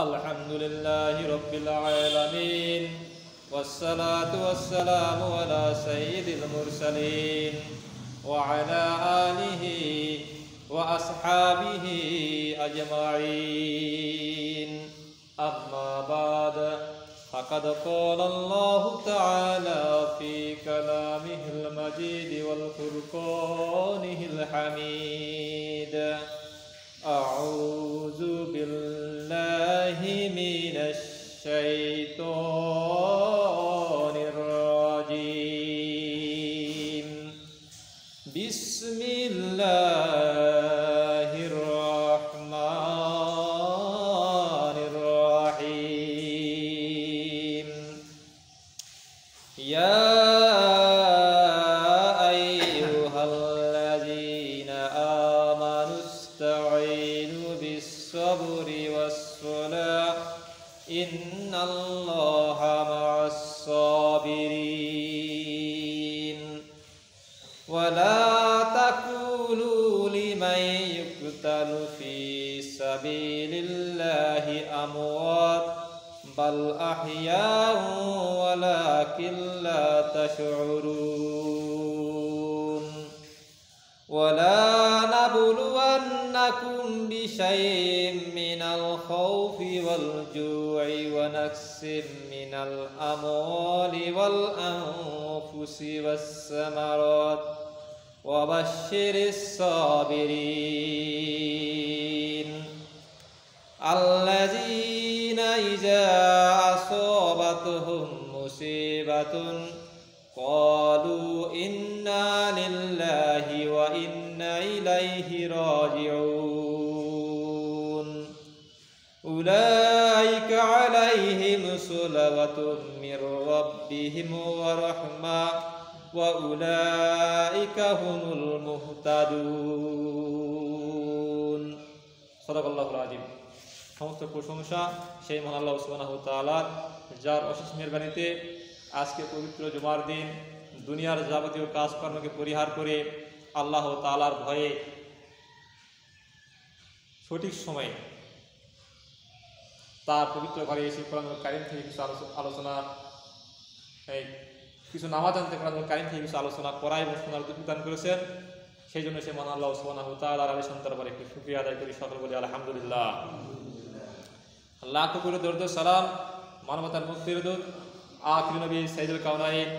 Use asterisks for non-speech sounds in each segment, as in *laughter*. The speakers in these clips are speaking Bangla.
الحمد لله رب العالمين والصلاة والسلام على سيد المرسلين وعلى آله وأصحابه أجمعين. أما بعد فقد قال الله تعالى في كلامه المجيد والفرقانه الحميد. أعوذ بل أحياء ولكن لا تشعرون. ولا نبلونكم بشيء من الخوف والجوع ونقص من الأموال والأنفس والثمرات. وبشر الصابرين. الذين إذا أصابتهم مصيبة قالوا إنا لله وإنا إليه راجعون. أولئك عليهم صلوة من ربهم ورحمة وأولئك هم المهتدون. صدق الله العظيم. সমস্ত প্রশংসা সেই মহান আল্লাহ সুবহানাহু তাআলার যার অশেষ মেহরবানিতে আজকে পবিত্র জুমার দিন দুনিয়ার যাবতীয় কাজকর্মকে পরিহার করে আল্লাহ তাআলার ভয়ে সঠিক সময়ে তার পবিত্র ঘরে এসে কোরআন কারিম থেকে কিছু আলোচ- আলোচনা, এই কিছু নামাজ আনতে কোরআন কারিম থেকে কিছু আলোচনা করা এবং শোনার দান করেছেন। সেই জন্য সে মহান আল্লাহ সুবহানাহু তাআলার আলী সন্তার একটু শুকরিয়া আদায় করি। সকল বলি আলহামদুলিল্লাহ। লাখো করে দর্দ সালাম, মানবতার মুক্তির দূত আখির নবী সাইদুল কাউনাইন,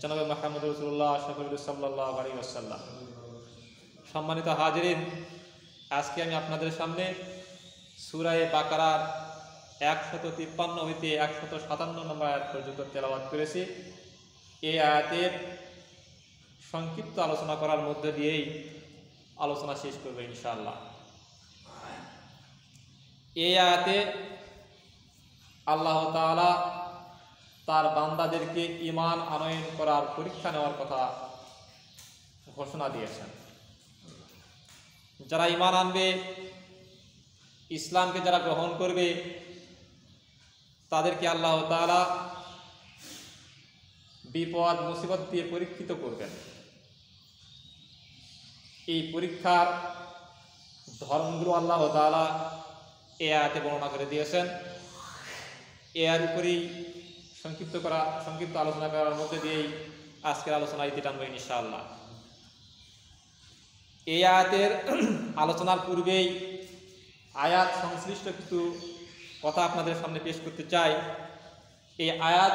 জনাব মাহমুদ রসুল্লাহ সাল্লাহ আলী আসাল্লাম সম্মানিত হাজিরিন, আজকে আমি আপনাদের সামনে সুরায়ে বাকারার একশত তিপ্পান্ন হইতে একশত সাতান্ন নম্বর আয়াত পর্যন্ত তেলাবাদ করেছি। এই আয়াতের সংক্ষিপ্ত আলোচনা করার মধ্যে দিয়েই আলোচনা শেষ করবে ইনশাআল্লাহ। এই আয়াতে আল্লাহ তাআলা তার বান্দাদেরকে ইমান আনয়ন করার পরীক্ষা নেওয়ার কথা ঘোষণা দিয়েছেন। যারা ইমান আনবে, ইসলামকে যারা গ্রহণ করবে, তাদেরকে আল্লাহ তাআলা বিপদ, মুসিবত দিয়ে পরীক্ষিত করবেন। এই পরীক্ষার ধর্মগুলো আল্লাহ তাআলা এ আয়াতে বর্ণনা করে দিয়েছেন। এ আয়ের উপরেই সংক্ষিপ্ত করা, সংক্ষিপ্ত আলোচনা করার মধ্যে দিয়েই আজকের আলোচনা ইতি টানবো ইনশাআল্লাহ। এই আয়াতের আলোচনার পূর্বেই আয়াত সংশ্লিষ্ট কিছু কথা আপনাদের সামনে পেশ করতে চাই। এই আয়াত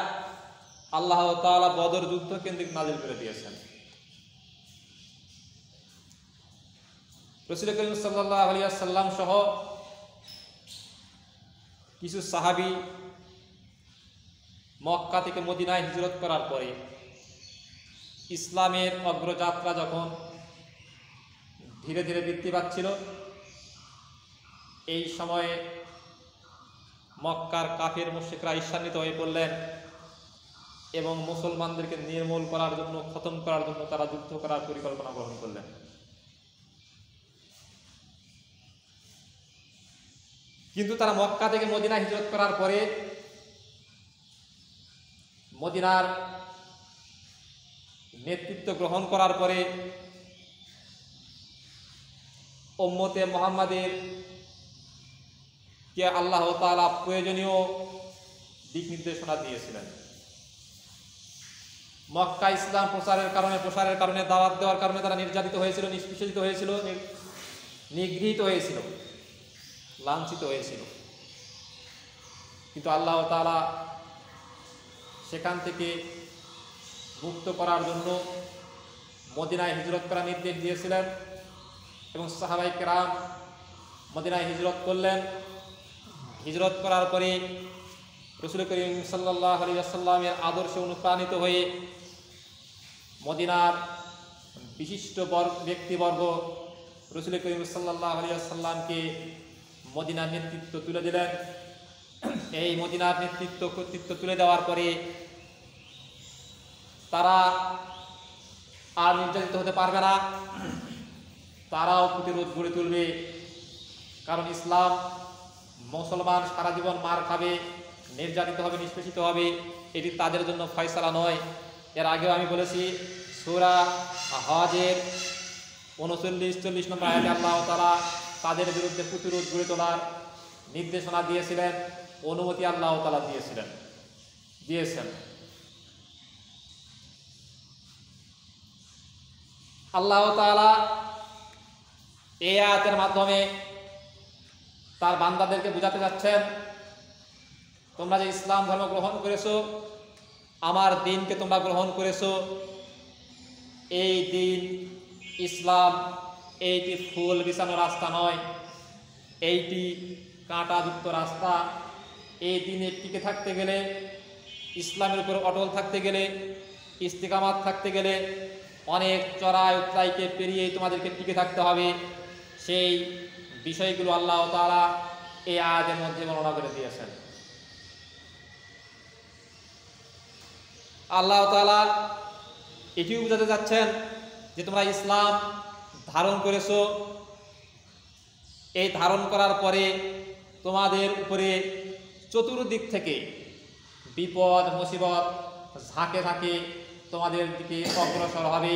আল্লাহ তাআলা বদর যুদ্ধ কেন্দ্রিক নাজিল করে দিয়েছেন। রসুল করিম সাল্লাহ আলিয়া সাল্লাম সহ কিছু সাহাবি মক্কা থেকে মদিনায় হিজরত করার পরে ইসলামের অগ্রযাত্রা যখন ধীরে ধীরে বৃদ্ধি পাচ্ছিল, এই সময়ে মক্কার কাফের মুশিকরা ঈর্ষান্বিত হয়ে পড়লেন এবং মুসলমানদেরকে নির্মূল করার জন্য, খতম করার জন্য তারা যুদ্ধ করার পরিকল্পনা গ্রহণ করলেন। কিন্তু তারা মক্কা থেকে মদিনা হিজরত করার পরে মদিনার নেতৃত্ব গ্রহণ করার পরে ওম্মতে মোহাম্মদের কে আল্লাহ তাআলা প্রয়োজনীয় দিক নির্দেশনা দিয়েছিলেন। মক্কা ইসলাম প্রচারের কারণে, প্রসারের কারণে, দাওয়াত দেওয়ার কারণে তারা নির্যাতিত হয়েছিল, নিষ্পেষিত হয়েছিল, নিগৃহীত হয়েছিল। লাঞ্ছিত হয়েছিল। কিন্তু আল্লাহ তালা সেখান থেকে মুক্ত করার জন্য মদিনায় হিজরত করার নির্দেশ দিয়েছিলেন এবং সাহাবাই কেরাম মদিনায় হিজরত করলেন। হিজরত করার পরে রসুল করিম সাল্লাহ আলী আসাল্লামের আদর্শে অনুপ্রাণিত হয়ে মদিনার বিশিষ্ট বর্গ ব্যক্তিবর্গ রসুল করিম সাল্লাহ আলী আসাল্লামকে মদিনার নেতৃত্ব তুলে দিলেন। এই মদিনার নেতৃত্ব কর্তৃত্ব তুলে দেওয়ার পরে তারা আর নির্যাতিত হতে পারবে না। তারাও প্রতিরোধ গড়ে তুলবে। কারণ ইসলাম মুসলমান সারা জীবন মার খাবে, নির্যাতিত হবে, নিষ্পেষিত হবে। এটি তাদের জন্য ফয়সালা নয়। এর আগেও আমি বলেছি, সুরা হজের উনচল্লিশ, চল্লিশ নম্বর আয়াতে আল্লাহ তারা তাদের বিরুদ্ধে প্রতিরোধ গড়ে তোলার নির্দেশনা দিয়েছিলেন, অনুমতি আল্লাহ তালা দিয়েছিলেন, দিয়েছেন। আল্লাহ তাআলা এই আয়াতের মাধ্যমে তার বান্দাদেরকে বোঝাতে যাচ্ছেন, তোমরা যে ইসলাম ধর্ম গ্রহণ করেছ, আমার দিনকে তোমরা গ্রহণ করেছ, এই দিন ইসলাম এইটি ফুল বিছানো রাস্তা নয়, এইটি কাঁটাযুক্ত রাস্তা। এই দিনে টিকে থাকতে গেলে, ইসলামের উপর অটল থাকতে গেলে, ইস্তিকামাত থাকতে গেলে অনেক চড়াই উত্তরাইকে পেরিয়ে তোমাদেরকে টিকে থাকতে হবে। সেই বিষয়গুলো আল্লাহ তাআলা এই আয়াতের মধ্যে বর্ণনা করে দিয়েছেন। আল্লাহ তাআলা এটিও বোঝাতে যাচ্ছেন যে তোমরা ইসলাম ধারণ করেছ, এই ধারণ করার পরে তোমাদের উপরে চতুর্দিক থেকে বিপদ, মুসিবত ঝাঁকে ঝাঁকে তোমাদের দিকে অগ্রসর হবে।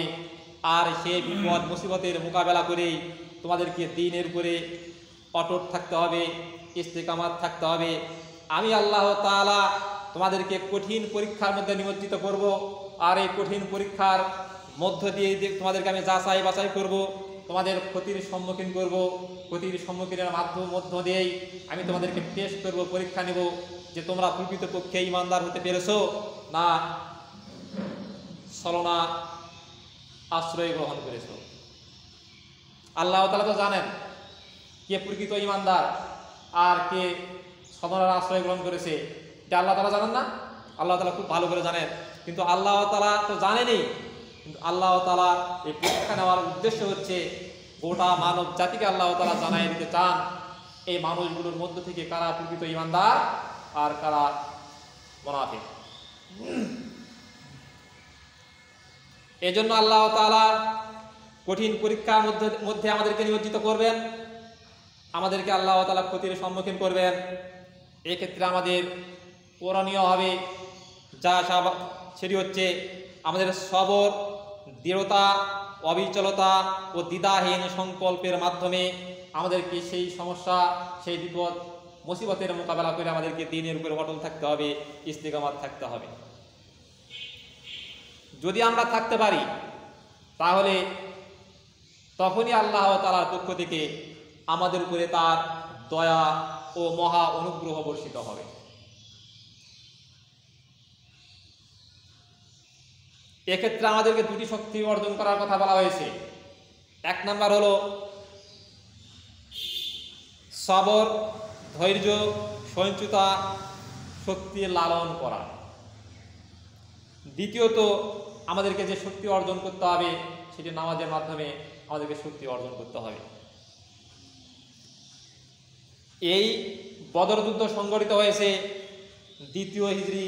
আর সেই বিপদ, মুসিবতের মোকাবেলা করে তোমাদেরকে দিনের উপরে অটুট থাকতে হবে, ইস্তেকামাত থাকতে হবে। আমি আল্লাহ তাআলা তোমাদেরকে কঠিন পরীক্ষার মধ্যে নিমজ্জিত করব। আর এই কঠিন পরীক্ষার মধ্য দিয়ে তোমাদেরকে আমি যাচাই বাছাই করব, তোমাদের ক্ষতির সম্মুখীন করব, ক্ষতির সম্মুখীনের মাধ্যম মধ্য দিয়েই আমি তোমাদেরকে টেস্ট করব, পরীক্ষা নেব যে তোমরা প্রকৃতপক্ষে ইমানদার হতে পেরেছ না ছলনা আশ্রয় গ্রহণ করেছ। আল্লাহ তালা তো জানেন কে প্রকৃত ইমানদার আর কে ছলনার আশ্রয় গ্রহণ করেছে। এটা আল্লাহ তালা জানেন না? আল্লাহ তালা খুব ভালো করে জানেন। কিন্তু আল্লাহ তালা তো জানেনই কিন্তু আল্লাহ তালা এই পরীক্ষা নেওয়ার উদ্দেশ্য হচ্ছে গোটা মানব জাতিকে আল্লাহ তালা জানাই দিতে চান। এই মানুষগুলোর মধ্য থেকে কারা প্রকৃত ইমানদার আর কারা মনাফিক? এজন্য আল্লাহ তাআলা কঠিন পরীক্ষার মধ্যে মধ্যে আমাদেরকে নিয়োজিত করবেন। আমাদেরকে আল্লাহ তাআলা ক্ষতির সম্মুখীন করবেন। এক্ষেত্রে আমাদের করণীয় হবে যা সেটি হচ্ছে আমাদের সবর দৃঢ়তা, অবিচলতা ও দ্বিধাহীন সংকল্পের মাধ্যমে আমাদেরকে সেই সমস্যা, সেই বিপদ, মুসিবতের মোকাবেলা করে আমাদেরকে দিনের উপরে অটল থাকতে হবে, ইস্তেকামাত থাকতে হবে। যদি আমরা থাকতে পারি, তাহলে তখনই আল্লাহ তালার পক্ষ থেকে আমাদের উপরে তার দয়া ও মহা অনুগ্রহ বর্ষিত হবে। এক্ষেত্রে আমাদেরকে দুটি শক্তি অর্জন করার কথা বলা হয়েছে। এক নাম্বার হলো সবর, ধৈর্য, সহিষ্ণুতা, শক্তি লালন করা। দ্বিতীয়ত, আমাদেরকে যে শক্তি অর্জন করতে হবে, সেটি নামাজের মাধ্যমে আমাদেরকে শক্তি অর্জন করতে হবে। এই বদর যুদ্ধ সংগঠিত হয়েছে দ্বিতীয় হিজড়ি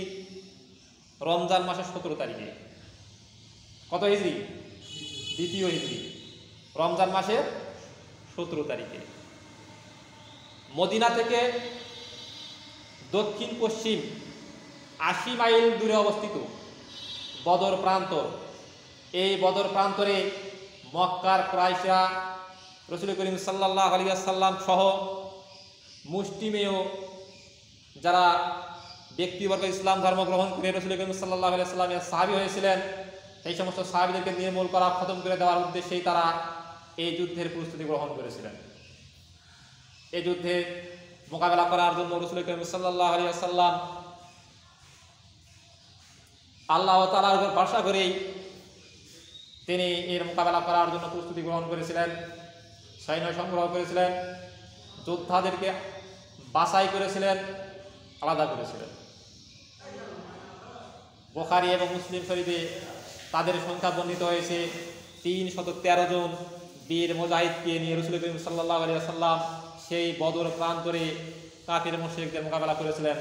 রমজান মাসের সতেরো তারিখে। কত হিজড়ি দ্বিতীয় হিজড়ি রমজান মাসের সতেরো তারিখে। মদিনা থেকে দক্ষিণ পশ্চিম আশি মাইল দূরে অবস্থিত বদর প্রান্তর এই বদর প্রান্তরে মক্কার ক্রাইশা রসুল করিম সাল্লাহ আলিয়াসাল্লাম সহ মুষ্টিমেয় যারা ব্যক্তিবর্গ ইসলাম ধর্ম গ্রহণ করে রসুল করিম সাল্লাহ আলিয়া সাল্লামের সাহাবি হয়েছিলেন সেই সমস্ত সাহাবিদেরকে নির্মূল করা, খতম করে দেওয়ার উদ্দেশ্যেই তারা এই যুদ্ধের প্রস্তুতি গ্রহণ করেছিলেন। এই যুদ্ধে মোকাবেলা করার জন্য রসুল করিম সাল্লাহ সাল্লাম আল্লাহ তালার উপর ভরসা করেই তিনি এর মোকাবেলা করার জন্য প্রস্তুতি গ্রহণ করেছিলেন, সৈন্য সংগ্রহ করেছিলেন, যোদ্ধাদেরকে বাছাই করেছিলেন, আলাদা করেছিলেন। বোখারি এবং মুসলিম শরীফে তাদের সংখ্যা বর্ণিত হয়েছে তিন শত তেরো জন। বীর মোজাহিদকে নিয়ে রসুল করিম সাল্লাহ আলিয়া সাল্লাম সেই বদর প্রান্তরে কাফির মুশ্রিকদের মোকাবেলা করেছিলেন।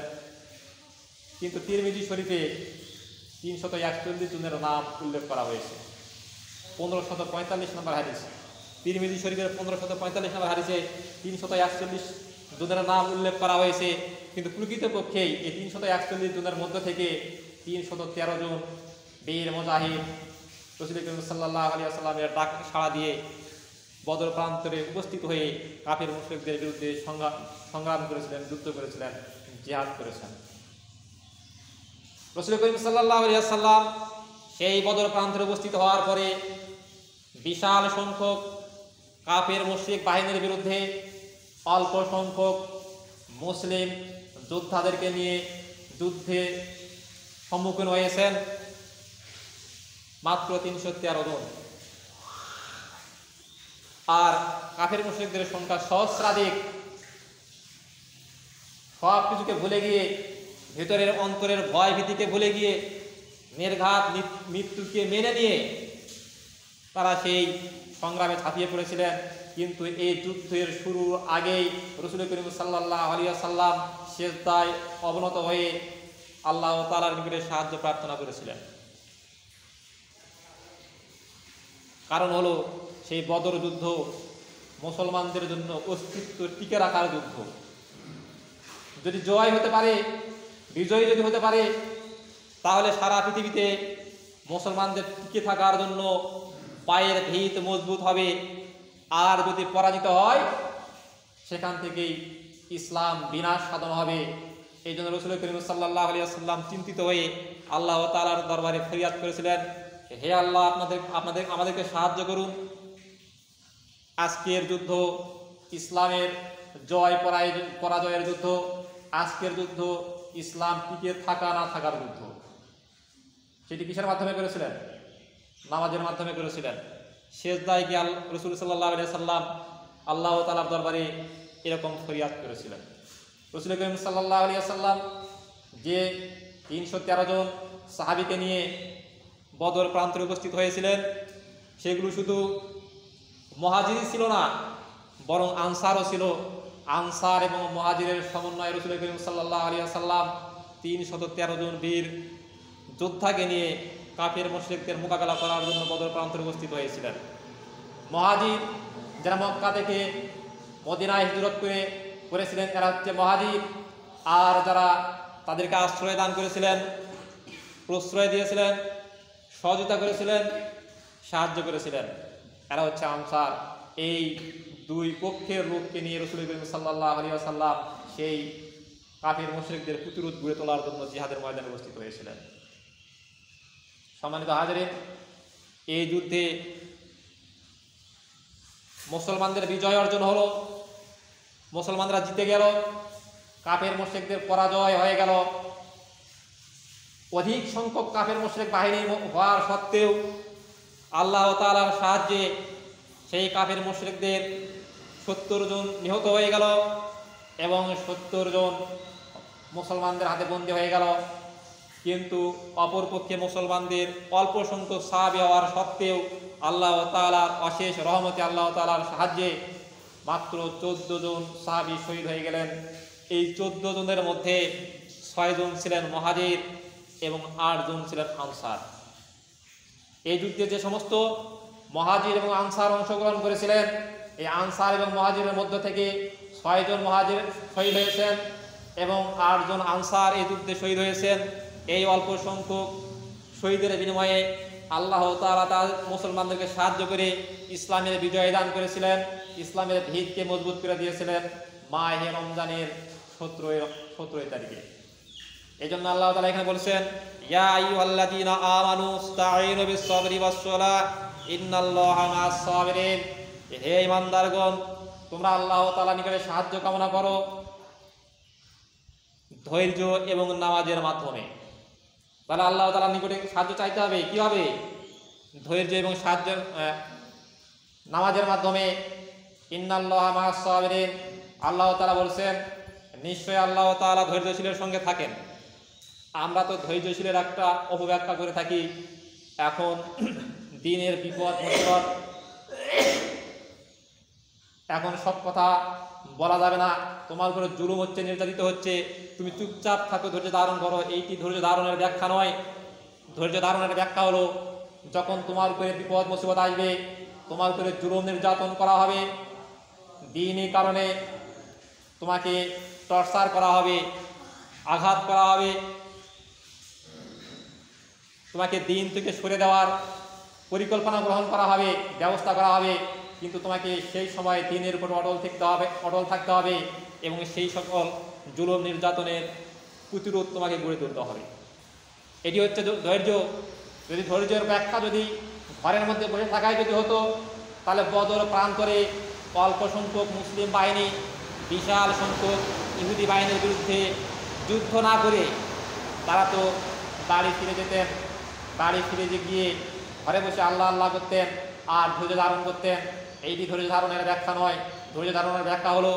কিন্তু তিরমিজি শরীফে তিন শত একচল্লিশ জনের নাম উল্লেখ করা হয়েছে। পনেরো শত পঁয়তাল্লিশ নম্বর হাদিস। তিরমিজি শরীফের পনেরো শত পঁয়তাল্লিশ নম্বর হাদিসে তিন শত একচল্লিশ জনের নাম উল্লেখ করা হয়েছে। কিন্তু প্রকৃতপক্ষেই এই তিন শত একচল্লিশ জনের মধ্য থেকে তিন শত তেরো জন বীর মুজাহিদ রসুল করিম সাল্লাহ আলিয়া সাল্লামের ডাক সাড়া দিয়ে বদর প্রান্তরে উপস্থিত হয়ে কাফের মুশ্রিকদের বিরুদ্ধে সংগ্রাম সংগ্রাম করেছিলেন, যুদ্ধ করেছিলেন, জিহাদ করেছেন। রসুল করিম সাল্লাহ সাল্লাম সেই বদর প্রান্তরে উপস্থিত হওয়ার পরে বিশাল সংখ্যক কাফের মুশ্রিক বাহিনীর বিরুদ্ধে অল্প সংখ্যক মুসলিম যোদ্ধাদেরকে নিয়ে যুদ্ধে সম্মুখীন হয়েছেন। মাত্র তিনশো তেরো জন। আর কাফের মুশ্রিকদের সংখ্যা সহস্রাধিক। সব কিছুকে ভুলে গিয়ে, ভেতরের অন্তরের ভয় ভীতিকে ভুলে গিয়ে নির্ঘাত মৃত্যুকে মেনে নিয়ে তারা সেই সংগ্রামে ছাপিয়ে পড়েছিলেন। কিন্তু এই যুদ্ধের শুরুর আগেই রসুল করিম সাল্লাহ আলিয়া সাল্লাম শেষদায় অবনত হয়ে আল্লাহ তালার নিকটে সাহায্য প্রার্থনা করেছিলেন। কারণ হলো সেই বদর যুদ্ধ মুসলমানদের জন্য অস্তিত্ব টিকে রাখার যুদ্ধ। যদি জয় হতে পারে, বিজয়ী যদি হতে পারে, তাহলে সারা পৃথিবীতে মুসলমানদের টিকে থাকার জন্য পায়ের ভিত মজবুত হবে। আর যদি পরাজিত হয়, সেখান থেকেই ইসলাম বিনাশ সাধন হবে। এই জন্য রসুল করিম সাল্লাহ আলিয়া সাল্লাম চিন্তিত হয়ে আল্লাহ তালার দরবারে ফরিয়াদ করেছিলেন হে আল্লাহ, আপনাদের আপনাদের, আমাদেরকে সাহায্য করুন। আজকের যুদ্ধ, ইসলামের জয় পরায়, পরাজয়ের যুদ্ধ, আজকের যুদ্ধ, ইসলাম টিকে থাকা না থাকার যুদ্ধ। সেটি কিসের মাধ্যমে করেছিলেন? নামাজের মাধ্যমে করেছিলেন। শেষ দায় কি আল, রসুল সাল্লাহ সাল্লাম আল্লাহ তালার দরবারে এরকম ফরিয়াদ করেছিলেন। রসুল করিম সাল্লাহ আলিয়া সাল্লাম যে তিনশো তেরো জন সাহাবিকে নিয়ে বদর প্রান্তরে উপস্থিত হয়েছিলেন। সেগুলো শুধু মহাজিরই ছিল না, বরং আনসারও ছিল। আনসার এবং মহাজিরের সমন্বয়ে রসুল করিম সাল্লাহ আলিয়া সাল্লাম তিন শত তেরো জন বীর যোদ্ধাকে নিয়ে কাফের মুশ্রিকদের মোকাবেলা করার জন্য বদর প্রান্তরে উপস্থিত হয়েছিলেন। মহাজির যারা মক্কা থেকে মদিনায় হিজরত করে করেছিলেন, এরা হচ্ছে মহাজির আর যারা তাদেরকে আশ্রয় দান করেছিলেন, প্রশ্রয় দিয়েছিলেন সহযোগিতা করেছিলেন, সাহায্য করেছিলেন। এরা হচ্ছে আনসার। এই দুই পক্ষের লোককে নিয়ে রসুল করিম সাল্লাহ আলিয়া সাল্লাম সেই কাফের মুশ্রিকদের প্রতিরোধ গড়ে তোলার জন্য জিহাদের ময়দানে উপস্থিত হয়েছিলেন। সম্মানিত হাজারে এই যুদ্ধে মুসলমানদের বিজয় অর্জন হলো, মুসলমানরা জিতে গেল, কাফের মুশ্রিকদের পরাজয় হয়ে গেল। অধিক সংখ্যক কাফের মুশ্রিক বাহিনী হওয়ার সত্ত্বেও আল্লাহ তালার সাহায্যে সেই কাফের মুশ্রিকদের সত্তর জন নিহত হয়ে গেল এবং সত্তর জন মুসলমানদের হাতে বন্দী হয়ে গেল। কিন্তু অপরপক্ষে মুসলমানদের অল্প সংখ্যক সাহাবি হওয়ার সত্ত্বেও আল্লাহ তালার অশেষ রহমতে আল্লাহ তালার সাহায্যে মাত্র চোদ্দ জন সাহাবি শহীদ হয়ে গেলেন। এই চোদ্দ জনের মধ্যে ছয়জন ছিলেন মহাজির। এবং আটজন ছিলেন আনসার। এই যুদ্ধে যে সমস্ত মহাজির এবং আনসার অংশগ্রহণ করেছিলেন, এই আনসার এবং মহাজিরের মধ্য থেকে ছয়জন মহাজির শহীদ হয়েছেন এবং আটজন আনসার এই যুদ্ধে শহীদ হয়েছেন। এই অল্প সংখ্যক শহীদের বিনিময়ে আল্লাহ তালা তার মুসলমানদেরকে সাহায্য করে ইসলামের বিজয় দান করেছিলেন। ইসলামের ভিতকে মজবুত করে দিয়েছিলেন মাহে রমজানের সতেরোই সতেরোই তারিখে। এই জন্য আল্লাহ তালা এখানে বলছেন, ইয়া আইয়ুহাল্লাযীনা আমানু ইসতাঈনু বিস-সাবরি ওয়াস-সালাহ ইন্নাল্লাহা মা'আস-সাবিরিন হে ইমানদারগণ তোমরা আল্লাহ তাআলা নিকটে সাহায্য কামনা করো ধৈর্য এবং নামাজের মাধ্যমে। তাহলে আল্লাহ তাআলার নিকটে সাহায্য চাইতে হবে কীভাবে ধৈর্য এবং সাহায্য নামাজের মাধ্যমে। ইন্নাল্লাহা মা'আস-সাবিরিন আল্লাহ তাআলা বলছেন নিশ্চয় আল্লাহ তাআলা ধৈর্যশীলের সঙ্গে থাকেন। আমরা তো ধৈর্যশীলের একটা অপব্যাখ্যা করে থাকি। এখন *clears throat* দিনের বিপদ মুসিবত এখন সব কথা বলা যাবে না। তোমার উপরে জুলুম হচ্ছে, নির্যাতিত হচ্ছে। তুমি চুপচাপ থাকো, ধৈর্য ধারণ করো। এইটি ধৈর্য ধারণের ব্যাখ্যা নয়। ধৈর্য ধারণের ব্যাখ্যা হলো, যখন তোমার উপরে বিপদ, মুসিবত আসবে, তোমার উপরে জুলুম নির্যাতন করা হবে। দিনই কারণে তোমাকে টর্চার করা হবে, আঘাত করা হবে। তোমাকে দিন থেকে সরে দেওয়ার পরিকল্পনা গ্রহণ করা হবে, ব্যবস্থা করা হবে। কিন্তু তোমাকে সেই সময় দিনের উপর অটল থাকতে হবে, অটল থাকতে হবে এবং সেই সকল জুলম নির্যাতনের প্রতিরোধ তোমাকে গড়ে তুলতে হবে। এটি হচ্ছে ধৈর্য। যদি ধৈর্যের ব্যাখ্যা যদি ঘরের মধ্যে বসে থাকায় যদি হতো, তাহলে বদর প্রান্তরে অল্প সংখ্যক মুসলিম বাহিনী, বিশাল সংখ্যক ইহুদি বাহিনীর বিরুদ্ধে যুদ্ধ না করে তারা তো বাড়ি ফিরে যেতেন। বাড়ি ফিরে যে গিয়ে ঘরে বসে আল্লাহ আল্লাহ করতেন, আর ধৈর্য ধারণ করতেন, এইটি ধৈর্য ধারণের ব্যাখ্যা নয়। ধৈর্য ধারণের ব্যাখ্যা হলো,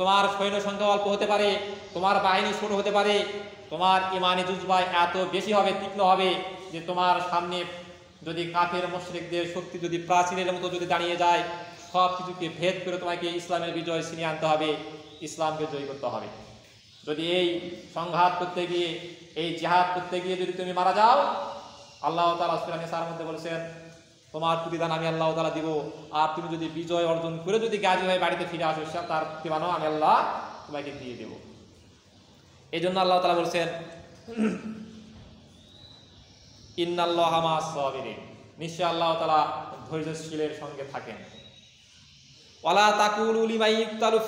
তোমার সৈন্য সংখ্যা অল্প হতে পারে, তোমার বাহিনী ছোট হতে পারে, তোমার ইমানি জুজবাই এত বেশি হবে, তীক্ষ্ণ হবে, যে তোমার সামনে যদি কাফের, মুশরিকদের শক্তি যদি প্রাচীনের মতো যদি দাঁড়িয়ে যায়, সব কিছুকে ভেদ করে তোমাকে ইসলামের বিজয় ছিনিয়ে আনতে হবে, ইসলামকে জয়ী করতে হবে। যদি এই সংঘাত করতে গিয়ে, এই জিহাদ করতে গিয়ে যদি তুমি মারা যাও আল্লাহ তালা সুরানি সার মধ্যে বলেছেন, তোমার প্রতিদান আমি আল্লাহ তালা দিব। আর তুমি যদি বিজয় অর্জন করে যদি গাজী হয়ে বাড়িতে ফিরে আসো তার প্রতিদানও আমি আল্লাহ তোমাকে দিয়ে দেব। এই জন্য আল্লাহ তালা বলছেন, ইন্নাল্লাহ নিশ্চয় আল্লাহ তালা ধৈর্যশীলের সঙ্গে থাকেন। ওয়ালা তাকুলু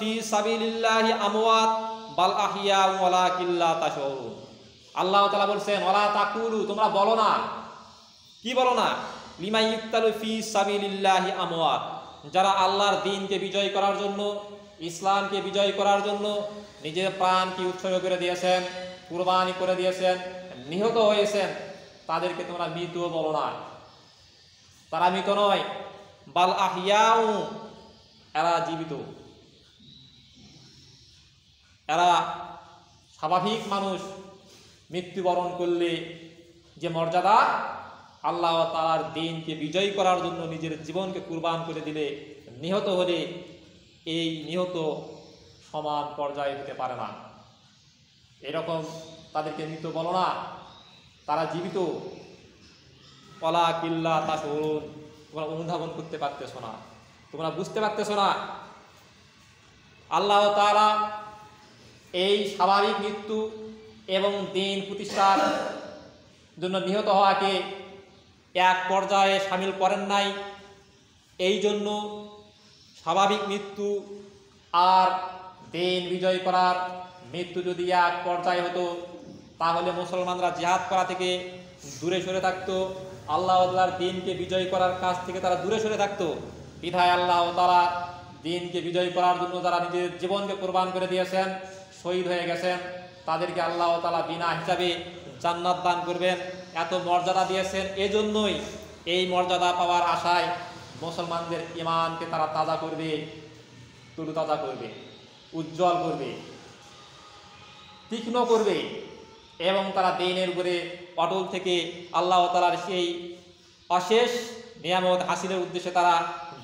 ফি সাবিলিল্লাহি আমওয়াত, বাল আহইয়া ওয়ালাকিল্লা তাশউরুন। আল্লাহ তাআলা বলছেন, ওয়ালা তাকুলু, তোমরা বলো না কি বলো না? লিমান ইকতালু ফি সাবিলিল্লাহি আমওয়াত। যারা আল্লাহর দিনকে বিজয় করার জন্য, ইসলামকে বিজয় করার জন্য নিজের প্রাণকে উৎসর্গ করে দিয়েছেন, কুরবানি করে দিয়েছেন, নিহত হয়েছেন, তাদেরকে তোমরা মৃত বলো না। তারা মৃত নয়, বাল আহিয়াউ এরা জীবিত। এরা স্বাভাবিক মানুষ, মৃত্যুবরণ করলে যে মর্যাদা আল্লাহ তার দিনকে বিজয় করার জন্য নিজের জীবনকে কুরবান করে দিলে নিহত হলে এই নিহত সমান পর্যায়ে হতে পারে না। এরকম তাদেরকে মৃত বলো না। তারা জীবিত। কলা কিল্লা তা সরুন তোমরা অনুধাবন করতে পারতেছো না। তোমরা বুঝতে পারতেছো না। আল্লাহ তারা এই স্বাভাবিক মৃত্যু এবং দিন প্রতিষ্ঠার জন্য নিহত হওয়াকে এক পর্যায়ে সামিল করেন নাই। এই জন্য স্বাভাবিক মৃত্যু আর দিন বিজয় করার মৃত্যু যদি এক পর্যায়ে হতো, তাহলে মুসলমানরা জেহাদ করা থেকে দূরে সরে থাকতো। আল্লাহ তালার দিনকে বিজয় করার কাছ থেকে তারা দূরে সরে থাকতো। বিধায় আল্লাহ তালা দিনকে বিজয় করার জন্য যারা নিজের জীবনকে কোরবান করে দিয়েছেন, শহীদ হয়ে গেছেন, তাদেরকে আল্লাহ তালা বিনা হিসাবে জান্নাত দান করবেন। এত মর্যাদা দিয়েছেন, এজন্যই এই মর্যাদা পাওয়ার আশায় মুসলমানদের ইমানকে তারা তাজা করবে তাজা করবে, উজ্জ্বল করবে, তীক্ষ্ণ করবে এবং তারা দিনের উপরে অটল থেকে আল্লাহ তালার সেই অশেষ নিয়ামত হাসিলের উদ্দেশ্যে তারা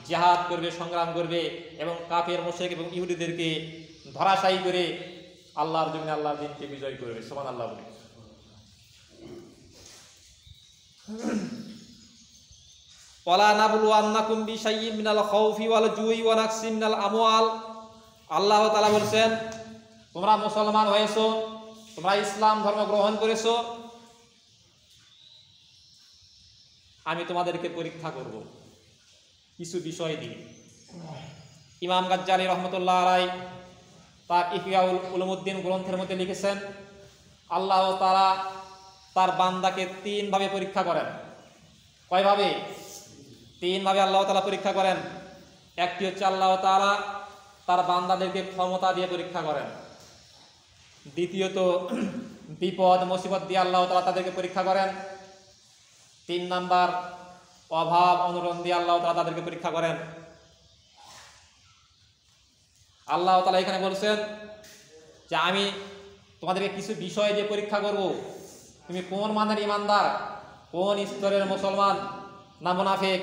জেহাদ করবে, সংগ্রাম করবে এবং কাফের মোশেক এবং ইহুদিদেরকে ধরাশায়ী করে আল্লাহর জমিনে আল্লাহর দিনকে বিজয় করবে। সোমান আল্লাহ বলে। ওয়ালা নাবলু আন্নাকুম বিশাইয়্যিন মিনাল খাউফি ওয়াল জুই ওয়া নাকসিম মিনাল আমওয়াল। আল্লাহ তাআলা বলছেন, তোমরা মুসলমান হয়েছো, তোমরা ইসলাম ধর্ম গ্রহণ করেছ। আমি তোমাদেরকে পরীক্ষা করব কিছু বিষয় দিয়ে ইমাম গাজ্জালি রহমতুল্লাহ আলাই তার ইফিয়াউল উলমুদ্দিন গ্রন্থের মধ্যে লিখেছেন, আল্লাহ তারা তার বান্দাকে তিনভাবে পরীক্ষা করেন। কয়ভাবে? তিনভাবে আল্লাহ তালা পরীক্ষা করেন। একটি হচ্ছে আল্লাহ তালা তার বান্দাদেরকে ক্ষমতা দিয়ে পরীক্ষা করেন। দ্বিতীয়ত, বিপদ, মুসিবত দিয়ে আল্লাহ তালা তাদেরকে পরীক্ষা করেন। তিন নাম্বার, অভাব অনুরণ দিয়ে আল্লাহ তালা তাদেরকে পরীক্ষা করেন। আল্লাহ তালা এখানে বলছেন যে, আমি তোমাদেরকে কিছু বিষয় দিয়ে পরীক্ষা করব। তুমি কোন মানের ইমানদার? কোন স্তরের মুসলমান? না মুনাফেক?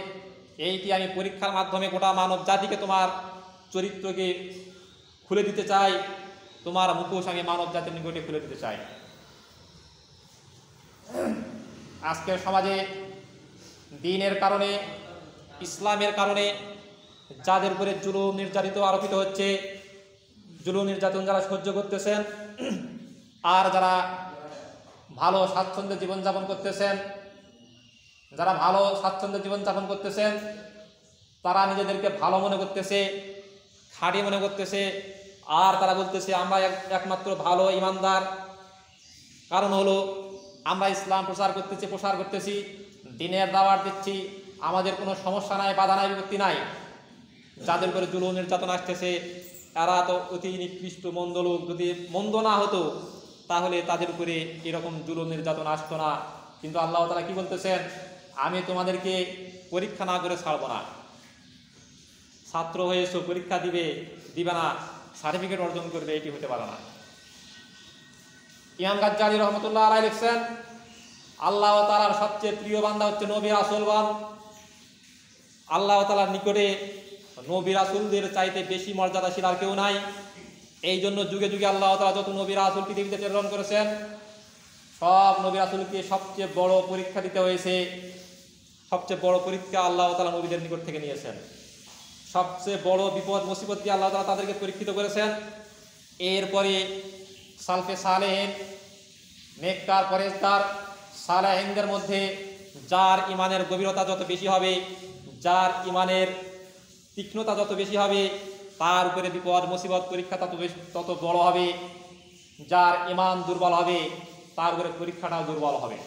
এইটি আমি পরীক্ষার মাধ্যমে গোটা মানব জাতিকে তোমার চরিত্রকে খুলে দিতে চাই? তোমার মুখোশ আমি মানব জাতির নিকটে খুলে দিতে চাই। আজকের সমাজে, দিনের কারণে, ইসলামের কারণে যাদের উপরে জুলুম নির্যাতিত আরোপিত হচ্ছে, জুলুম নির্যাতন যারা সহ্য করতেছেন, আর যারা ভালো স্বাচ্ছন্দ্যে জীবনযাপন করতেছেন, যারা ভালো স্বাচ্ছন্দ্যে জীবনযাপন করতেছেন, তারা নিজেদেরকে ভালো মনে করতেছে, খাঁটি মনে করতেছে, আর তারা বলতেছে, আমরা একমাত্র ভালো ইমানদার। কারণ হলো, আমরা ইসলাম প্রচার করতেছি, প্রসার করতেছি, দিনের দাওয়ার দিচ্ছি, আমাদের কোনো সমস্যা নাই, বাধা নাই, বিপত্তি নাই। যাদের উপরে জুলুম, নির্যাতন আসতেছে, এরা তো অতি নিকৃষ্ট, মন্দ লোক। যদি মন্দ না হতো তাহলে তাদের উপরে এরকম জুলুম নির্যাতন আসতো না। কিন্তু আল্লাহ তালা কি বলতেছেন? আমি তোমাদেরকে পরীক্ষা না করে ছাড়বো না। ছাত্র হয়ে এসো, পরীক্ষা দিবে দিবে না। সার্টিফিকেট অর্জন করবে, এটি হতে পারে না। ইমাম গাজ্জালি রহমতুল্লাহ আলাই লিখছেন, আল্লাহ তালার সবচেয়ে প্রিয় বান্দা হচ্ছে নবী রাসুলগণ। আল্লাহ তালার নিকটে নবী রাসুলদের চাইতে বেশি মর্যাদাশীল আর কেউ নাই। এই জন্য যুগে যুগে আল্লাহ তালা যত নবী রাসুল পৃথিবীতে প্রেরণ করেছেন, সব নবী রাসুলকে সবচেয়ে বড় পরীক্ষা দিতে হয়েছে। সবচেয়ে বড় পরীক্ষা আল্লাহ তালা নবীদের নিকট থেকে নিয়েছেন। সবচেয়ে বড় বিপদ, মুসিবত দিয়ে আল্লাহ তালা তাদেরকে পরীক্ষিত করেছেন। এরপরে সালফে সালেহীন, নেককার পরেজগার সালেহিনদের মধ্যে যার ইমানের গভীরতা যত বেশি হবে, যার ইমানের তীক্ষ্ণতা যত বেশি হবে তার উপরে বিপদ, মুসিবত, পরীক্ষা তত তত বড় হবে। যার ইমান দুর্বল হবে, তার উপরে পরীক্ষাটাও দুর্বল হবে।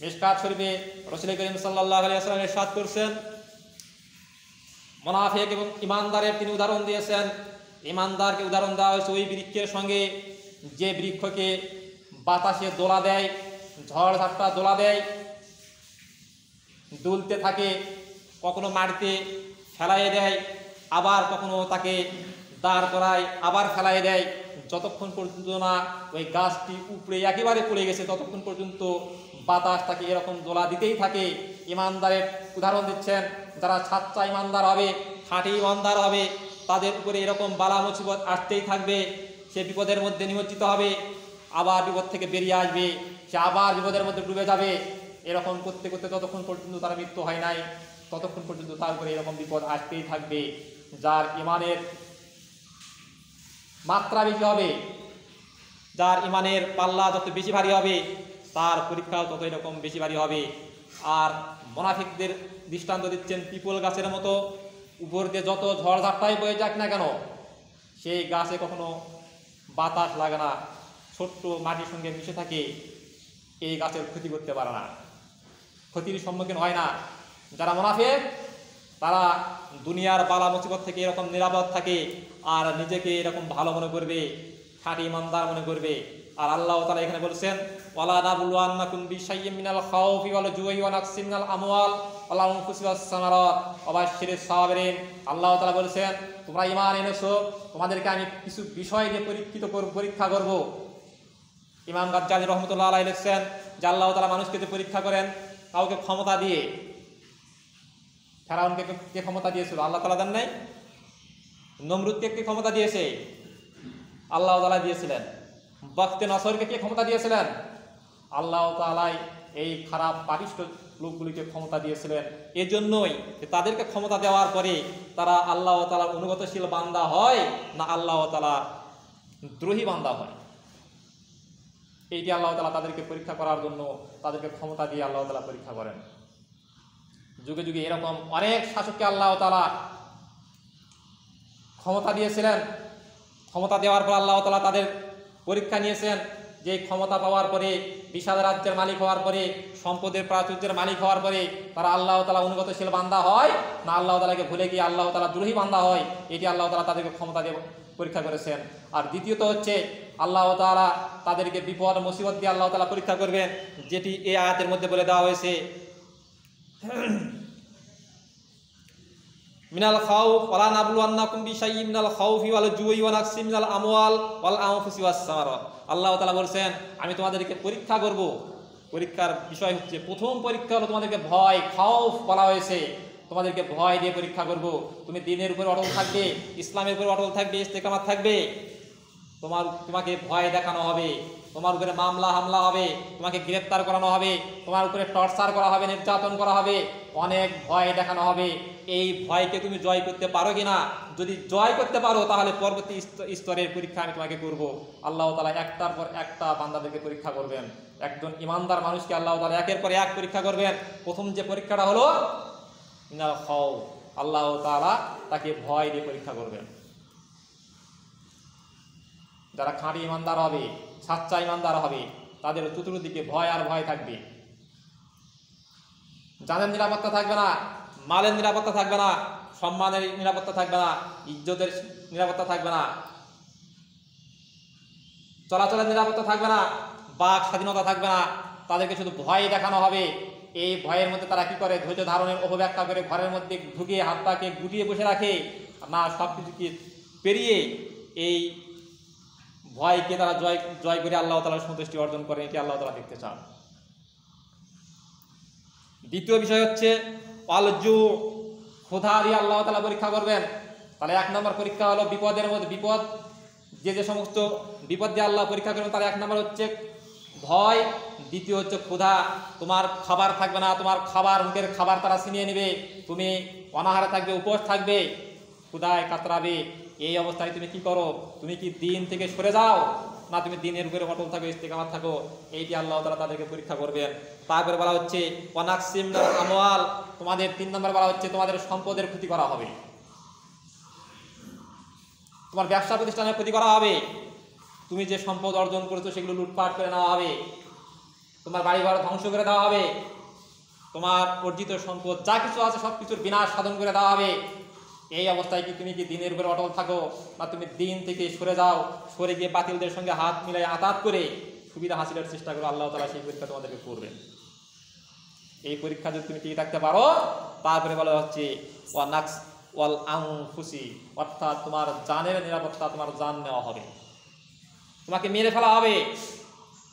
মিসকাত শরীফে রসুল করিম সাল্লাহ আলিয়া সাদ করছেন, মোনাফেক এবং ইমানদারের তিনি উদাহরণ দিয়েছেন। ইমানদারকে উদাহরণ দেওয়া হয়েছে ওই বৃক্ষের সঙ্গে, যে বৃক্ষকে বাতাসে দোলা দেয়, ঝড় ঝাপটা দোলা দেয়, দুলতে থাকে, কখনো মাটিতে ফেলাইয়ে দেয় আবার কখনো তাকে দাঁড় করায়, আবার ফেলাইয়ে দেয়। যতক্ষণ পর্যন্ত না ওই গাছটি উপড়ে একেবারে পড়ে গেছে, ততক্ষণ পর্যন্ত বাতাস তাকে এরকম দোলা দিতেই থাকে। ইমানদারের উদাহরণ দিচ্ছেন, যারা সাচ্চা ইমানদার হবে খাঁটি ইমানদার হবে, তাদের উপরে এরকম বালা মুসিবত আসতেই থাকবে। সে বিপদের মধ্যে নিমজ্জিত হবে, আবার বিপদ থেকে বেরিয়ে আসবে। সে আবার বিপদের মধ্যে ডুবে যাবে। এরকম করতে করতে ততক্ষণ পর্যন্ত তার মৃত্যু হয় নাই। ততক্ষণ পর্যন্ত তার উপরে এরকম বিপদ আসতেই থাকবে। যার ইমানের মাত্রা বেশি হবে, যার ইমানের পাল্লা যত বেশি ভারী হবে, তার পরীক্ষাও তত এরকম বেশি ভারী হবে। আর মোনাফিকদের দৃষ্টান্ত দিচ্ছেন পিপল গাছের মতো। উপর দিয়ে যত ঝড় ঝাপটাই বয়ে যাক না কেন, সেই গাছে কখনো বাতাস লাগে না, ছোট্ট মাটির সঙ্গে মিশে থাকে, এই গাছের ক্ষতি করতে পারে না। ক্ষতির সম্মুখীন হয় না। যারা মোনাফেক তারা দুনিয়ার বালা মুসিবত থেকে এরকম নিরাপদ থাকে আর নিজেকে এরকম ভালো মনে করবে, খাঁটি ইমানদার মনে করবে। আর আল্লাহ তালা এখানে বলছেন, ওয়ালা নাবুলুয়ান্নাকুম বিশাইয়্যিম মিনাল খাউফি ওয়াল জুই ওয়া নাকসিম মিনাল আমওয়াল ওয়াল আনফুসি ওয়াস সামারাত আল্লাহ তাআলা বলেছেন, তোমরা ঈমান এনেছো, তোমাদেরকে আমি কিছু বিষয় দিয়ে পরীক্ষিত করব পরীক্ষা করব। ইমাম গাজ্জালি রহমতুল্লাহ আলাই লিখছেন যে আল্লাহ তালা মানুষকে পরীক্ষা করেন, কাউকে ক্ষমতা দিয়ে ফেরাউনকে কে- ক্ষমতা দিয়েছিল? আল্লাহ তালা দেন নাই? নমরুদকে কে ক্ষমতা দিয়েছে? আল্লাহ তালা দিয়েছিলেন। বক্তে নসরকে কে ক্ষমতা দিয়েছিলেন? আল্লাহ তালাই এই খারাপ পাপিষ্ট লোকগুলিকে ক্ষমতা দিয়েছিলেন। এজন্যই তাদেরকে ক্ষমতা দেওয়ার পরে তারা আল্লাহ তালার অনুগতশীল বান্দা হয় না আল্লাহ তালা দ্রোহী বান্দা হয়। এইটি আল্লাহ তালা তাদেরকে পরীক্ষা করার জন্য তাদেরকে ক্ষমতা দিয়ে আল্লাহ তালা পরীক্ষা করেন। যুগে যুগে এরকম অনেক শাসককে আল্লাহ তালা ক্ষমতা দিয়েছিলেন। ক্ষমতা দেওয়ার পর আল্লাহ তালা তাদের পরীক্ষা নিয়েছেন যে ক্ষমতা পাওয়ার পরে বিশাল রাজ্যের মালিক হওয়ার পরে, সম্পদের প্রাচুর্যের মালিক হওয়ার পরে তারা আল্লাহ তালা অনুগতশীল বান্দা হয় না আল্লাহ তালাকে ভুলে গিয়ে আল্লাহ তালা দ্রোহী বান্দা হয়, এটি আল্লাহ তালা তাদেরকে ক্ষমতা দিয়ে পরীক্ষা করেছেন। আর দ্বিতীয়ত হচ্ছে আল্লাহ তালা তাদেরকে বিপদ, মুসিবত দিয়ে আল্লাহ তালা পরীক্ষা করবেন, যেটি এই আয়াতের মধ্যে বলে দেওয়া হয়েছে মিনাল খাউফ, ওয়ালা নাবলুয়ান্নাকুম বিশাইয়্যিন মিনাল খাউফি ওয়াল জুই ওয়া নাকসি, মিনাল আমওয়াল ওয়াল আনফুসি ওয়াস সামারাত আল্লাহ তাআলা বলছেন, আমি তোমাদেরকে পরীক্ষা করব। পরীক্ষার বিষয় হচ্ছে, প্রথম পরীক্ষা হলো তোমাদেরকে ভয়, খাউফ বলা হয়েছে। তোমাদেরকে ভয় দিয়ে পরীক্ষা করব। তুমি দিনের উপরে অটল থাকবে, ইসলামের উপরে অটল থাকবে, ইস্তেকামাত থাকবে। তোমার, তোমাকে ভয় দেখানো হবে। তোমার উপরে মামলা, হামলা হবে, তোমাকে গ্রেপ্তার করানো হবে, তোমার উপরে টর্চার করা হবে, নির্যাতন করা হবে, অনেক ভয় দেখানো হবে। এই ভয়কে তুমি জয় করতে পারো কি না যদি জয় করতে পারো, তাহলে পরবর্তী স্ত- স্তরের পরীক্ষা আমি তোমাকে করব। আল্লাহ তালা একটার পর একটা বান্দাদেরকে পরীক্ষা করবেন। একজন ইমানদার মানুষকে আল্লাহ তালা একের পর এক পরীক্ষা করবেন। প্রথম যে পরীক্ষাটা হলো খাও আল্লাহ তালা তাকে ভয় দিয়ে পরীক্ষা করবেন। যারা খাঁটি ইমানদার হবে, সাচ্চা ইমানদার হবে, তাদের চতুর্দিকে ভয় আর ভয় থাকবে। জানের নিরাপত্তা থাকবে না, মালের নিরাপত্তা থাকবে না, সম্মানের নিরাপত্তা থাকবে না, ইজ্জতের নিরাপত্তা থাকবে না, চলাচলের নিরাপত্তা থাকবে না, বাক স্বাধীনতা থাকবে না, তাদেরকে শুধু ভয় দেখানো হবে। এই ভয়ের মধ্যে তারা কি করে? ধৈর্য ধারণের অপব্যাখ্যা করে ঘরের মধ্যে ঢুকিয়ে হাত পাকে গুটিয়ে বসে রাখে না সব কিছুকে পেরিয়ে এই ভয়কে তারা জয় জয় করে আল্লাহ তালার সন্তুষ্টি অর্জন করে এটি আল্লাহ তালা দেখতে চান। দ্বিতীয় বিষয় হচ্ছে অলজু ক্ষুধা দিয়ে আল্লাহ তালা পরীক্ষা করবেন। তাহলে এক নম্বর পরীক্ষা হলো বিপদের মধ্যে, বিপদ, যে যে সমস্ত বিপদ দিয়ে আল্লাহ পরীক্ষা করবেন তার এক নম্বর হচ্ছে ভয়, দ্বিতীয় হচ্ছে ক্ষুধা, তোমার খাবার থাকবে না, তোমার খাবার, মুখের খাবার তারা ছিনিয়ে নেবে, তুমি অনাহারে থাকবে, উপোস থাকবে, ক্ষুধায় কাতরাবে। এই অবস্থায় তুমি কি করো? তুমি কি দিন থেকে সরে যাও? না, তুমি দিনের উপরে অটল থাকো, ইস্তেকামাত থাকো। এইটি আল্লাহ তালা তাদেরকে পরীক্ষা করবেন। তারপরে বলা হচ্ছে অনাকসিম আমওয়াল তোমাদের তিন নম্বর বলা হচ্ছে, তোমাদের সম্পদের ক্ষতি করা হবে। তোমার ব্যবসা প্রতিষ্ঠানের ক্ষতি করা হবে। তুমি যে সম্পদ অর্জন করেছ, সেগুলো লুটপাট করে নেওয়া হবে। তোমার বাড়ি ঘর ধ্বংস করে দেওয়া হবে। তোমার অর্জিত সম্পদ যা কিছু আছে সব কিছুর বিনাশ সাধন করে দেওয়া হবে। এই অবস্থায় কি তুমি কি দিনের উপরে অটল থাকো না তুমি দিন থেকে সরে যাও, সরে গিয়ে বাতিলদের সঙ্গে হাত মিলাই আতাত করে সুবিধা হাসিলের চেষ্টা করো, আল্লাহ তালা সেই পরীক্ষা তোমাদেরকে করবেন। এই পরীক্ষা যদি তুমি টিকে থাকতে পারো, তারপরে বলা হচ্ছে অর্থাৎ তোমার জানের নিরাপত্তা তোমার জান নেওয়া হবে। তোমাকে মেরে ফেলা হবে,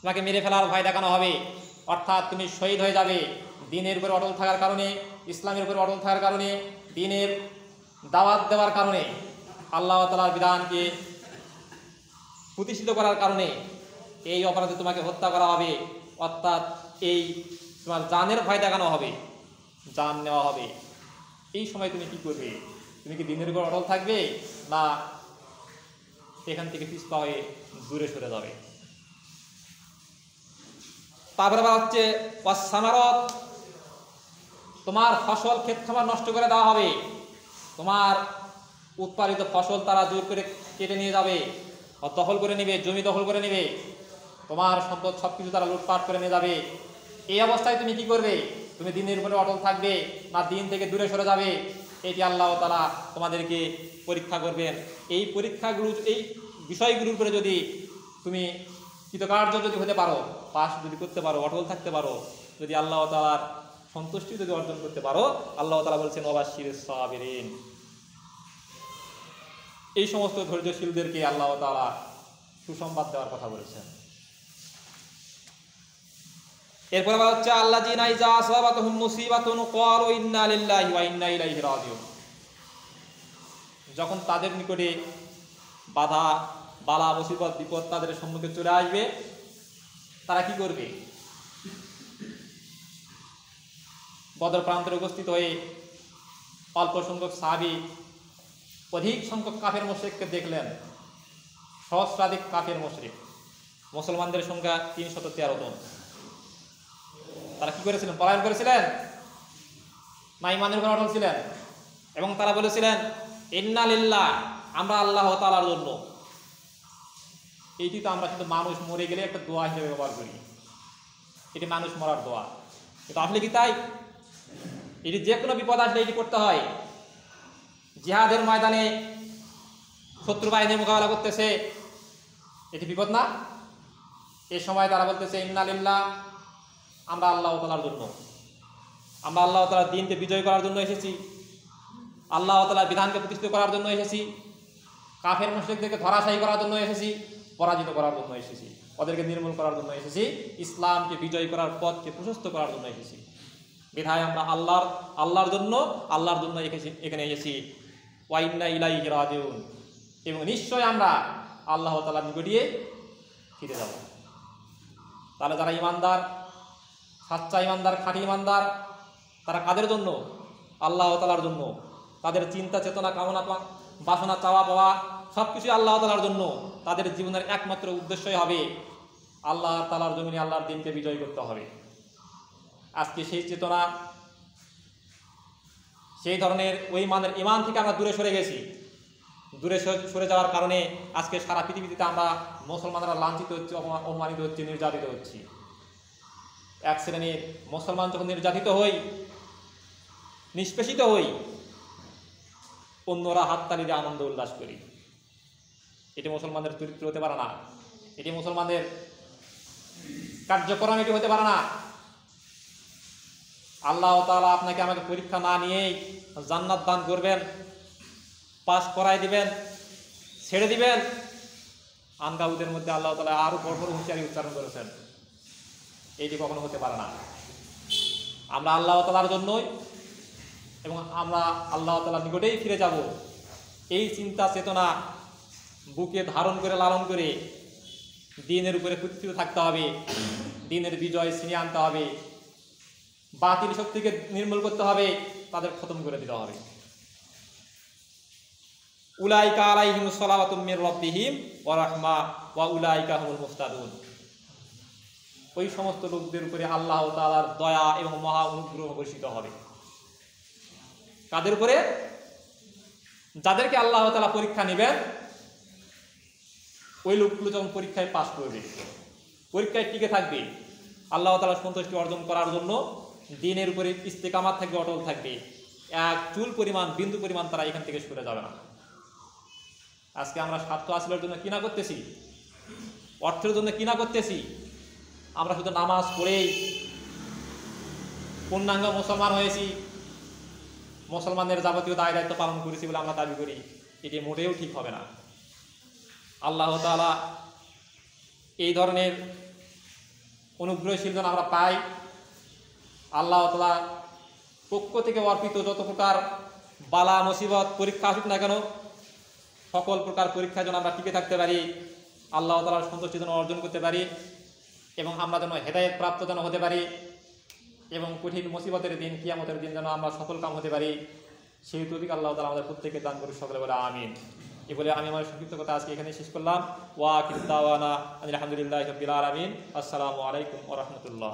তোমাকে মেরে ফেলার ভয় দেখানো হবে। অর্থাৎ তুমি শহীদ হয়ে যাবে, দিনের উপরে অটল থাকার কারণে, ইসলামের উপরে অটল থাকার কারণে, দিনের দাওয়াত দেওয়ার কারণে, আল্লাহ তালার বিধানকে প্রতিষ্ঠিত করার কারণে এই অপরাধে তোমাকে হত্যা করা হবে। অর্থাৎ এই তোমার জানের ভয় দেখানো হবে, জান নেওয়া হবে। এই সময় তুমি কি করবে? তুমি কি দিনের উপর অটল থাকবে না এখান থেকে পিস্পা হয়ে দূরে সরে যাবে? তারপরে আবার হচ্ছে সামারত, তোমার ফসল ক্ষেত খামার নষ্ট করে দেওয়া হবে। তোমার উৎপাদিত ফসল তারা জোর করে কেটে নিয়ে যাবে দখল করে নেবে, জমি দখল করে নেবে। তোমার সম্পদ সব কিছু তারা লুটপাট করে নিয়ে যাবে। এই অবস্থায় তুমি কি করবে? তুমি দিনের উপরে অটল থাকবে না দিন থেকে দূরে সরে যাবে। এটি আল্লাহ তালা তোমাদেরকে পরীক্ষা করবেন। এই পরীক্ষাগুলো, এই বিষয়গুলোর উপরে যদি তুমি কৃতকার্য যদি হতে পারো, পাশ যদি করতে পারো, অটল থাকতে পারো, যদি আল্লাহ তালার সন্তুষ্টি যদি অর্জন করতে পারো, আল্লাহ তালা বলছেন অবাশির সাবিরিন। এই সমস্ত ধৈর্যশীলদেরকে আল্লাহ তালা সুসংবাদ দেওয়ার কথা বলেছেন। এরপরে বলা হচ্ছে আল্লাহ জিনাই যা আসাবাতুহুম মুসিবাতুন ক্বালু ইন্না লিল্লাহি ওয়া ইন্না ইলাইহি রাজিউন। যখন তাদের নিকটে বাধা, বালা, মুসিবত, বিপদ তাদের সম্মুখে চলে আসবে, তারা কি করবে? বদর প্রান্তরে উপস্থিত হয়ে অল্প সংখ্যক সাহাবি, অধিক সংখ্যক কাফের মোশরিককে দেখলেন। সহস্রাধিক কাফের মোশরিক। মুসলমানদের সংখ্যা তিনশত তেরো জন। তারা কি করেছিলেন? পলায়ন করেছিলেন? না ইমানের উপর অটল ছিলেন? এবং তারা বলেছিলেন, ইন্না লিল্লাহ, আমরা আল্লাহ তালার জন্য। এইটি তো আমরা কিন্তু মানুষ মরে গেলে একটা দোয়া হিসেবে ব্যবহার করি। এটি মানুষ মরার দোয়া। কিন্তু আসলে কি তাই? এটি যে কোনো বিপদ আসলে এটি করতে হয়। জিহাদের ময়দানে শত্রু বাহিনীর মোকাবেলা করতেছে। এটি বিপদ না। এ সময় তারা বলতেছে ইন্নালিল্লাহ আমরা আল্লাহ তালার জন্য। আমরা আল্লাহ তালার দিনকে বিজয় করার জন্য এসেছি। আল্লাহ তালার বিধানকে প্রতিষ্ঠিত করার জন্য এসেছি। কাফের মুশ্রিকদেরকে ধরাশায়ী করার জন্য এসেছি। পরাজিত করার জন্য এসেছি। ওদেরকে নির্মূল করার জন্য এসেছি। ইসলামকে বিজয় করার পথকে প্রশস্ত করার জন্য এসেছি। বিধায় আমরা আল্লাহর আল্লাহর জন্য আল্লাহর জন্য এখানে এসেছি। ওয়াইন্না ইলাই রাজিউন। এবং নিশ্চয় আমরা আল্লাহ তালার নিকটিয়ে ফিরে যাব। তাহলে যারা ইমানদার সাচ্চা ইমানদার খাঁটি ইমানদার তারা কাদের জন্য? আল্লাহ তালার জন্য। তাদের চিন্তা, চেতনা, কামনা বাসনা, চাওয়া, পাওয়া সব কিছুই আল্লাহ তালার জন্য। তাদের জীবনের একমাত্র উদ্দেশ্যই হবে আল্লাহ তালার জমিনে আল্লাহর দিনকে বিজয় করতে হবে। আজকে সেই চেতনা, সেই ধরনের ওই মানের ইমান থেকে আমরা দূরে সরে গেছি। দূরে সরে- যাওয়ার কারণে আজকে সারা পৃথিবীতে আমরা মুসলমানরা লাঞ্ছিত হচ্ছে, অপমা- অপমানিত হচ্ছে, নির্যাতিত হচ্ছি। এক শ্রেণির মুসলমান যখন নির্যাতিত হই, নিষ্পেষিত হই, অন্যরা হাততালি দিয়ে আনন্দ উল্লাস করি। এটি মুসলমানদের চরিত্র হতে পারে না। এটি মুসলমানদের কার্যক্রম এটি হতে পারে না। আল্লাহ তালা আপনাকে আমাকে পরীক্ষা না নিয়েই জান্নাত দান করবেন, পাস করাই দিবেন, ছেড়ে দিবেন। আনগাউদের মধ্যে আল্লাহ তালা আরও বড় বড় হুঁশিয়ারি উচ্চারণ করেছেন। এইটি কখনো হতে পারে না। আমরা আল্লাহ তালার জন্যই এবং আমরা আল্লাহ তালার নিকটেই ফিরে যাব। এই চিন্তা চেতনা বুকে ধারণ করে, লালন করে দিনের উপরে প্রতিষ্ঠিত থাকতে হবে। দিনের বিজয় ছিনিয়ে আনতে হবে। বাতিল শক্তিকে নির্মূল করতে হবে, তাদের খতম করে দিতে হবে। উলাইকা আলাইহিম সালাওয়াতুম মির রাব্বিহিম ওয়া রাহমা ওয়া উলাইকা হুমুল মুহতাদুন ওই সমস্ত লোকদের উপরে আল্লাহ তাআলার দয়া এবং মহা অনুগ্রহ বর্ষিত হবে। কাদের উপরে? যাদেরকে আল্লাহ তাআলা পরীক্ষা নেবেন, ওই লোকগুলো যখন পরীক্ষায় পাশ করবে, পরীক্ষায় টিকে থাকবে, আল্লাহ তাআলা সন্তুষ্টি অর্জন করার জন্য দিনের উপরে ইস্তেকামাত থাকবে, অটল থাকবে। এক চুল পরিমাণ, বিন্দু পরিমাণ তারা এখান থেকে সরে যাবে না। আজকে আমরা স্বার্থ হাসিলের জন্য কিনা করতেছি? অর্থের জন্য কিনা করতেছি? আমরা শুধু নামাজ পড়েই পূর্ণাঙ্গ মুসলমান হয়েছি। মুসলমানদের যাবতীয় দায় দায়িত্ব পালন করেছি বলে আমরা দাবি করি। এটি মোটেও ঠিক হবে না। আল্লাহ তাআলা এই ধরনের অনুগ্রহশীল আমরা পাই আল্লাহ তালা পক্ষ থেকে অর্পিত যত প্রকার বালা মুসিবত, পরীক্ষা আসুক না কেন, সকল প্রকার পরীক্ষা যেন আমরা টিকে থাকতে পারি, আল্লাহ তালার সন্তুষ্টি যেন অর্জন করতে পারি এবং আমরা যেন হেদায়ত প্রাপ্ত যেন হতে পারি এবং কঠিন মুসিবতের দিন, কিয়ামতের দিন যেন আমরা সফল কাম হতে পারি, সেই তৌফিক আল্লাহ তালা আমাদের প্রত্যেকে দান করুক, সকলে বলে আমিন। এ বলে আমি আমার সংক্ষিপ্ত কথা আজকে এখানে শেষ করলাম। ওয়া কিদাওয়ানা আলহামদুলিল্লাহ আলমিন। আসসালামু আলাইকুম ওরহমতুল্লাহ